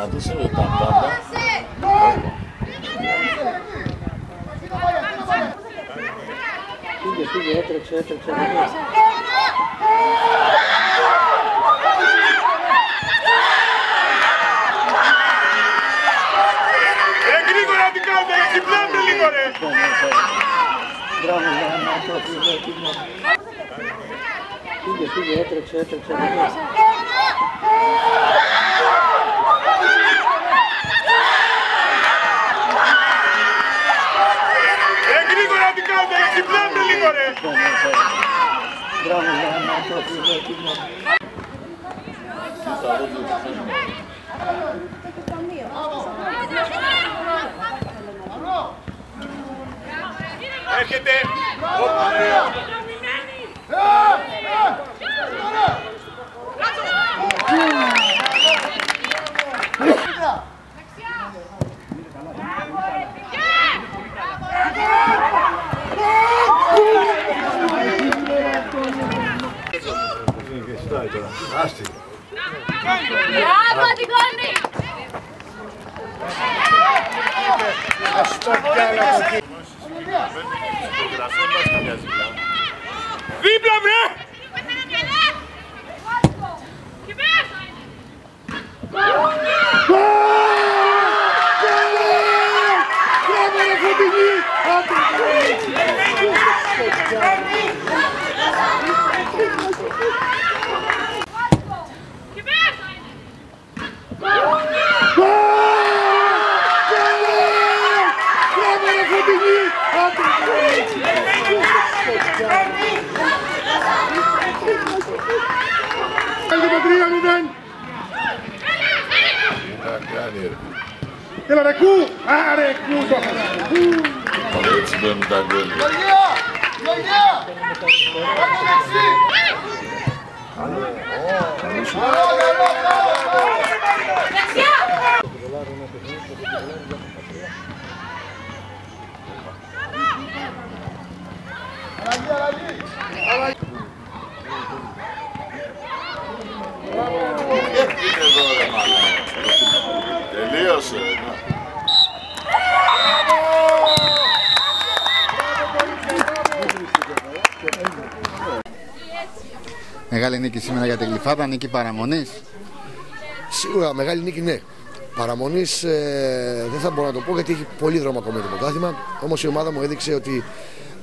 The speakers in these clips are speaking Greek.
Renato, se tá, tá, tá. Fica, fica, entra, entra, entra. Πήγε, πήγε. Πήγε, πήγε, έτρεξε, έτρεξε. Ρε γρήγορα τι κάνετε, ρε ξυπνάτε λίγο ρε! Μπράβο, μπράβο, πήγε, πήγε. Έρχεται! Μπράβο, Αντιγόνη! Siebler. Siebler, wer? Tela de cou, are cou, Petit bonhomme ta gueule. Merci. Μεγάλη νίκη σήμερα για την Γλυφάδα, νίκη παραμονής. Σίγουρα μεγάλη νίκη ναι. Παραμονής ε, δεν θα μπορώ να το πω γιατί έχει πολύ δρόμο ακόμα το πρωτάθλημα. Όμως η ομάδα μου έδειξε ότι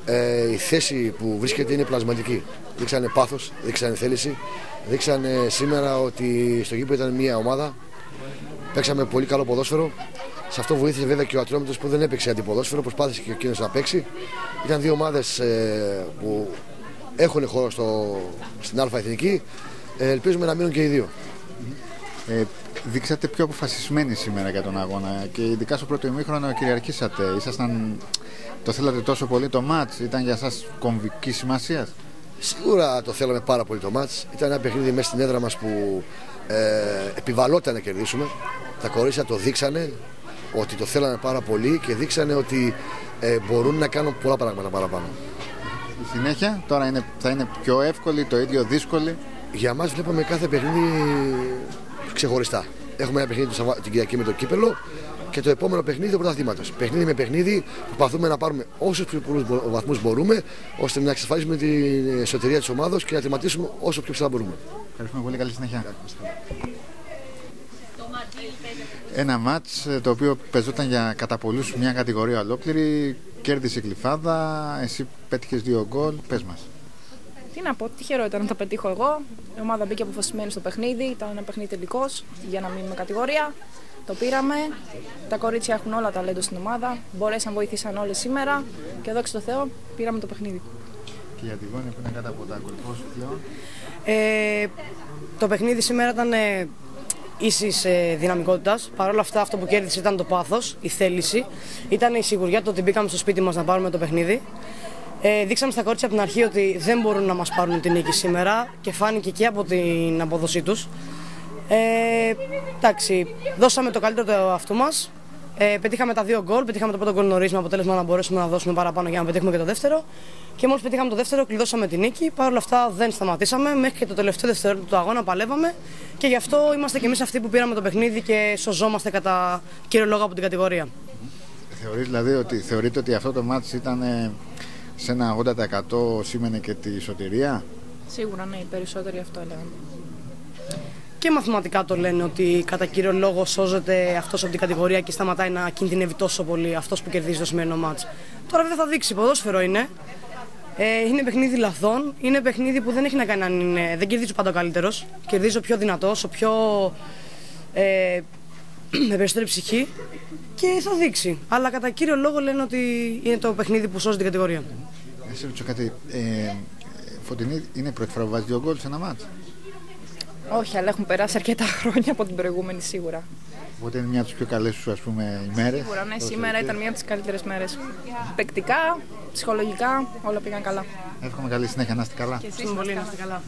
ε, η θέση που βρίσκεται είναι πλασματική. Δείξανε πάθος, δείξανε θέληση. Δείξανε σήμερα ότι στο γήπεδο ήταν μια ομάδα. Παίξαμε πολύ καλό ποδόσφαιρο. Σε αυτό βοήθησε βέβαια και ο Ατρόμητος που δεν έπαιξε αντιποδόσφαιρο, προσπάθησε και εκείνος να παίξει. Ήταν δύο ομάδες που έχουν χώρο στο, στην Α Εθνική. Ε, ελπίζουμε να μείνουν και οι δύο. Ε, δείξατε πιο αποφασισμένοι σήμερα για τον αγώνα και ειδικά στο πρώτο ημίχρονο κυριαρχήσατε. Ήσασταν, το θέλατε τόσο πολύ το μάτς, ήταν για σας κομβική σημασία; Σίγουρα το θέλαμε πάρα πολύ το μάτς. Ήταν ένα παιχνίδι μέσα στην έδρα μας που ε, επιβαλόταν να κερδίσουμε. Τα κορίτσια το δείξανε ότι το θέλανε πάρα πολύ και δείξανε ότι ε, μπορούν να κάνουν πολλά πράγματα παραπάνω. Η συνέχεια τώρα είναι, θα είναι πιο εύκολη, το ίδιο δύσκολη. Για μας βλέπαμε κάθε παιχνίδι ξεχωριστά. Έχουμε ένα παιχνίδι το Σαββα- την Κυριακή με το κύπελο και το επόμενο παιχνίδι του πρωταθλήματος. Παιχνίδι με παιχνίδι προσπαθούμε να πάρουμε όσους πιο πολλούς βαθμούς μπορούμε ώστε να εξασφαλίσουμε την εσωτερία της ομάδα και να τερματίσουμε όσο πιο ψηλά μπορούμε. Ευχαριστούμε πολύ, καλή συνέχεια. Ένα μάτς ε, το οποίο πεζόταν για κατά πολλούς μια κατηγορία ολόκληρη. Κέρδισε η Γλυφάδα, εσύ πέτυχες δύο γκολ. Πες μας. Τι να πω, τυχερό ήταν να το πετύχω εγώ. Η ομάδα μπήκε αποφασισμένη στο παιχνίδι. Ήταν ένα παιχνίδι τελικός για να μείνουμε κατηγορία. Το πήραμε. Τα κορίτσια έχουν όλα τα λέντο στην ομάδα. Μπορέσαν, βοήθησαν όλες σήμερα. Και δόξα τω Θεώ, πήραμε το παιχνίδι. Και για τη Γόνη που είναι κάτω από τα γκολ. Πώς πλέον. Ε, το παιχνίδι σήμερα ήταν ε, ίσης ε, δυναμικότητας. Παρ' όλα αυτά, αυτό που κέρδισε ήταν το πάθος, η θέληση. Ήταν η σιγουριά το ότι μπήκαμε στο σπίτι μας να πάρουμε το παιχνίδι. Ε, δείξαμε στα κορίτσια από την αρχή ότι δεν μπορούν να μας πάρουν την νίκη σήμερα και φάνηκε και από την απόδοσή τους. Ε, εντάξει, δώσαμε το καλύτερο του εαυτού μας. Ε, πετύχαμε τα δύο γκολ, πετύχαμε το πρώτο γκολ νωρίς με αποτέλεσμα να μπορέσουμε να δώσουμε παραπάνω για να πετύχουμε και το δεύτερο. Και μόλις πετύχαμε το δεύτερο, κλειδώσαμε την νίκη. Παρ' όλα αυτά δεν σταματήσαμε. Μέχρι και το τελευταίο δευτερόλεπτο του αγώνα παλεύαμε. Και γι' αυτό είμαστε κι εμείς αυτοί που πήραμε το παιχνίδι και σωζόμαστε κατά κύριο λόγο από την κατηγορία. Θεωρείς δηλαδή ότι, θεωρείτε ότι αυτό το μάτς ήταν ε, σε ένα 80% σήμαινε και τη σωτηρία; Σίγουρα ναι, οι περισσότεροι αυτό έλεγαν. Και μαθηματικά το λένε ότι κατά κύριο λόγο σώζεται αυτός από την κατηγορία και σταματάει να κινδυνεύει τόσο πολύ αυτός που κερδίζει το σημερινό μάτς. Τώρα βέβαια θα δείξει, ποδόσφαιρο είναι. Ε, είναι παιχνίδι λαθών. Είναι παιχνίδι που δεν έχει να κάνει αν είναι. Δεν κερδίζει πάντα ο καλύτερος. Κερδίζει ο πιο δυνατό, ο πιο. Ε, με περισσότερη ψυχή και θα δείξει. Αλλά κατά κύριο λόγο λένε ότι είναι το παιχνίδι που σώζει την κατηγορία. Να σε ρωτήσω κάτι. Ε, Φωτεινή, είναι η πρώτη φορά που βάζει δύο γκολ σε ένα μάτς; Όχι, αλλά έχουν περάσει αρκετά χρόνια από την προηγούμενη σίγουρα. Οπότε είναι μια από τις πιο καλές σου ας πούμε, ημέρες. Σίγουρα, ναι, σήμερα ήταν μία από τις καλύτερες μέρες. Παικτικά, ψυχολογικά, όλα πήγαν καλά. Εύχομαι καλή συνέχεια να είστε καλά. Και εσείς Ευχαριστούμε πολύ, να να είστε είστε καλά.